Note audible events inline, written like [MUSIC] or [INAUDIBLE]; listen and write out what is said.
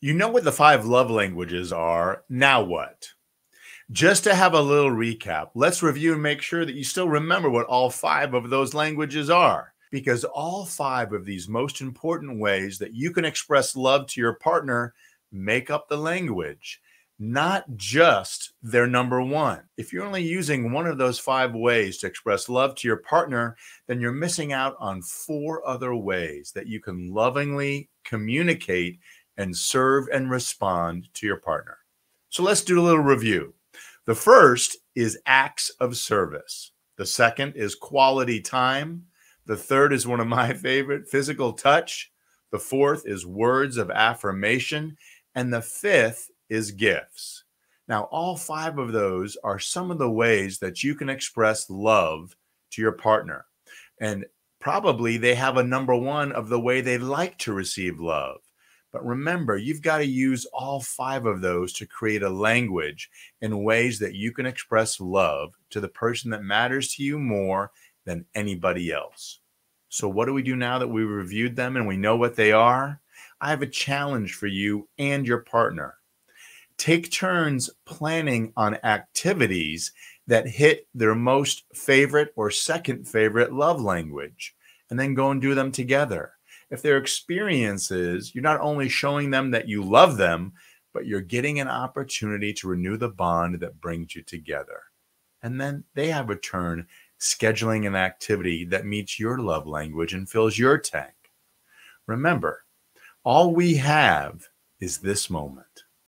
You know what the five love languages are. Now what? Just to have a little recap, let's review and make sure that you still remember what all five of those languages are. Because all five of these most important ways that you can express love to your partner make up the language, not just their number one. If you're only using one of those five ways to express love to your partner, then you're missing out on four other ways that you can lovingly communicate and serve and respond to your partner. So let's do a little review. The first is acts of service. The second is quality time. The third is one of my [LAUGHS] favorite, physical touch. The fourth is words of affirmation. And the fifth is gifts. Now, all five of those are some of the ways that you can express love to your partner. And probably they have a number one of the way they like to receive love. But remember, you've got to use all five of those to create a language in ways that you can express love to the person that matters to you more than anybody else. So, what do we do now that we reviewed them and we know what they are? I have a challenge for you and your partner. Take turns planning on activities that hit their most favorite or second favorite love language, and then go and do them together if their experiences, you're not only showing them that you love them, but you're getting an opportunity to renew the bond that brings you together. And then they have a turn scheduling an activity that meets your love language and fills your tank. Remember, all we have is this moment.